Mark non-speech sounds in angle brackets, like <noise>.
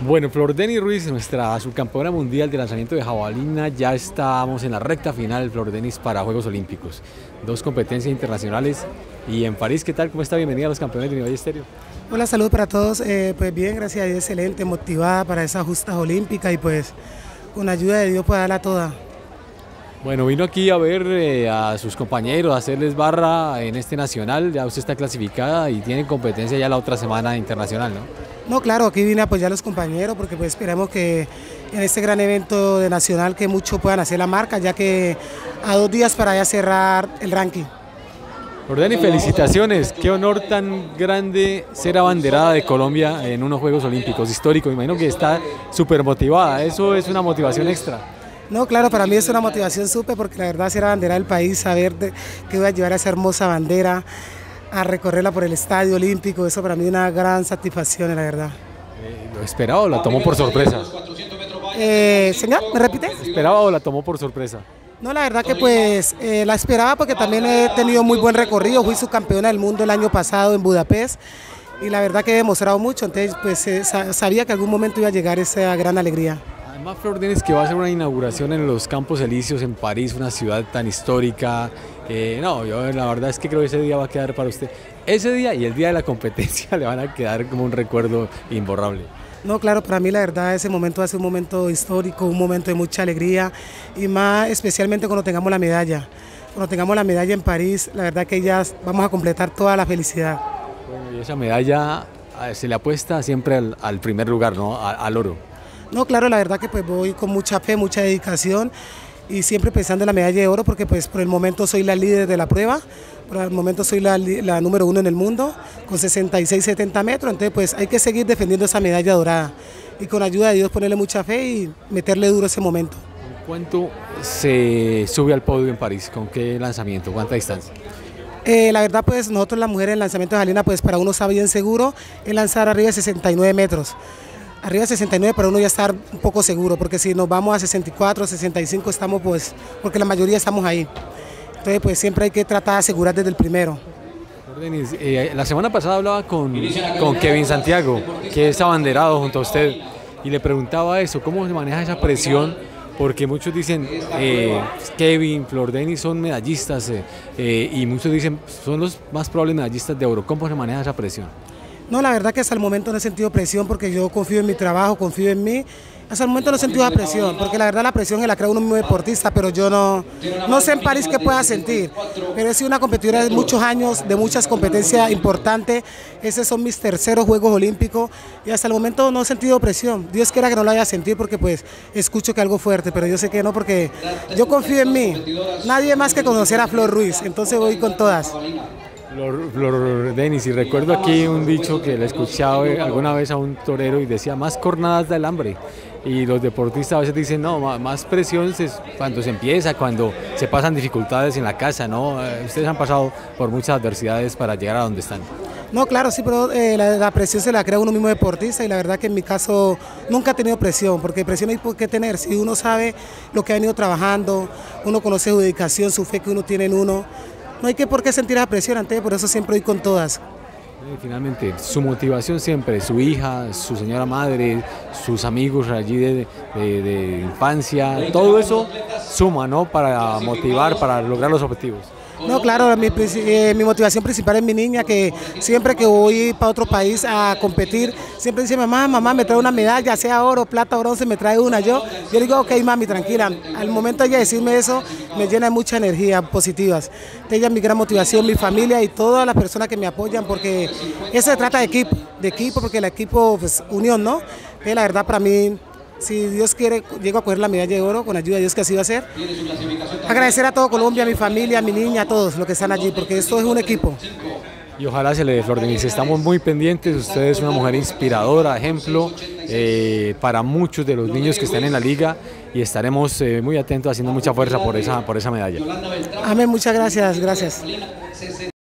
Bueno, Flor Denis Ruiz, nuestra subcampeona mundial de lanzamiento de jabalina, ya estamos en la recta final, Flor Denis, para Juegos Olímpicos. Dos competencias internacionales. Y en París, ¿qué tal? ¿Cómo está? Bienvenida a los campeones de nivel estéreo. Hola, salud para todos. Eh, pues bien, gracias a Dios, excelente, motivada para esas justas olímpicas y pues con ayuda de Dios puede darla toda. Bueno, vino aquí a ver eh, a sus compañeros, a hacerles barra en este nacional, ya usted está clasificada y tiene competencia ya la otra semana internacional, ¿no? No, claro, aquí vine a apoyar a los compañeros porque pues esperamos que en este gran evento de Nacional que muchos puedan hacer la marca, ya que a dos días para ya cerrar el ranking. Ordeni, felicitaciones, qué honor tan grande ser abanderada de Colombia en unos Juegos Olímpicos históricos, imagino que está súper motivada, eso es una motivación extra. No, claro, para mí es una motivación súper porque la verdad ser abanderada del país, saber que voy a llevar a esa hermosa bandera, a recorrerla por el Estadio Olímpico. Eso para mí es una gran satisfacción, la verdad. Eh, ¿Lo esperaba o la tomó por sorpresa? Eh, señor, ¿me repite? ¿Esperaba o la tomó por sorpresa? No, la verdad que pues eh, la esperaba porque también he tenido muy buen recorrido. Fui subcampeona del mundo el año pasado en Budapest y la verdad que he demostrado mucho. Entonces pues sabía que algún momento iba a llegar esa gran alegría. Además, Flor Denis, que va a ser una inauguración en los Campos Elíseos en París, una ciudad tan histórica. no, yo la verdad es que creo que ese día va a quedar para usted. Ese día y el día de la competencia <laughs> le van a quedar como un recuerdo imborrable. No, claro, para mí la verdad ese momento va a ser un momento histórico, un momento de mucha alegría y más especialmente cuando tengamos la medalla. Cuando tengamos la medalla en París, la verdad que ya vamos a completar toda la felicidad. Bueno, y esa medalla eh, se le apuesta siempre al, primer lugar, ¿no? al oro. No, claro, la verdad que pues voy con mucha fe, mucha dedicación y siempre pensando en la medalla de oro porque pues por el momento soy la líder de la prueba, por el momento soy la, número uno en el mundo con 66-70 metros, entonces pues hay que seguir defendiendo esa medalla dorada y con ayuda de Dios ponerle mucha fe y meterle duro ese momento. ¿Cuánto se sube al podio en París? ¿Con qué lanzamiento? ¿Cuánta distancia? Eh, la verdad pues nosotros las mujeres en lanzamiento de Jalina pues para uno sabe bien seguro es lanzar arriba de 69 metros arriba de 69 para uno ya estar un poco seguro, porque si nos vamos a 64, 65 estamos pues, porque la mayoría estamos ahí. Entonces pues siempre hay que tratar de asegurar desde el primero. Eh, la semana pasada hablaba con, con Kevin Santiago, que es abanderado junto a usted, y le preguntaba eso, ¿cómo se maneja esa presión? Porque muchos dicen, eh, Kevin, Flor Denis son medallistas, eh, y muchos dicen, son los más probables medallistas de oro. ¿Cómo se maneja esa presión? No, la verdad que hasta el momento no he sentido presión porque yo confío en mi trabajo, confío en mí. Hasta el momento no he sentido la presión, porque la verdad la presión es la crea uno mismo deportista, pero yo no, no sé en París qué pueda sentir. Pero he sido una competidora de muchos años, de muchas competencias importantes. Esos son mis terceros Juegos Olímpicos y hasta el momento no he sentido presión. Dios quiera que no lo haya sentido porque pues escucho que algo fuerte, pero yo sé que no porque yo confío en mí. Nadie más que conocer a Flor Ruiz, entonces voy con todas. Flor, Denis, y recuerdo aquí un dicho que le he escuchado alguna vez a un torero y decía, más cornadas del hambre. Y los deportistas a veces dicen, no, más presión es cuando se empieza, cuando se pasan dificultades en la casa, ¿no? Eh, ustedes han pasado por muchas adversidades para llegar a donde están. No, claro, sí, pero eh, la, presión se la crea uno mismo deportista y la verdad que en mi caso nunca he tenido presión, porque presión hay que tener. Si uno sabe lo que ha venido trabajando, uno conoce su dedicación, su fe que uno tiene en uno, no hay que por qué sentir esa presión por eso siempre voy con todas. Finalmente, su motivación siempre, su hija, su señora madre, sus amigos allí de, de infancia, todo eso suma, ¿no? Para motivar, para lograr los objetivos. No, claro, eh, mi, motivación principal es mi niña, que siempre que voy para otro país a competir, siempre dice, mamá, mamá, me trae una medalla, sea oro, plata o bronce, me trae una. Yo, yo digo, ok, mami, tranquila. Al momento de ella decirme eso, me llena de mucha energía positivas. Ella es mi gran motivación, mi familia y todas las personas que me apoyan, porque eso se trata de equipo, de equipo, porque el equipo, pues, unión, ¿no? Que la verdad para mí si Dios quiere, llego a coger la medalla de oro, con ayuda de Dios que así va a ser. Agradecer a todo Colombia, a mi familia, a mi niña, a todos los que están allí, porque esto es un equipo. Y ojalá se le dé flor de Estamos muy pendientes, usted es una mujer inspiradora, ejemplo eh, para muchos de los niños que están en la liga y estaremos eh, muy atentos haciendo mucha fuerza por esa, por esa medalla. Amén, muchas gracias, gracias.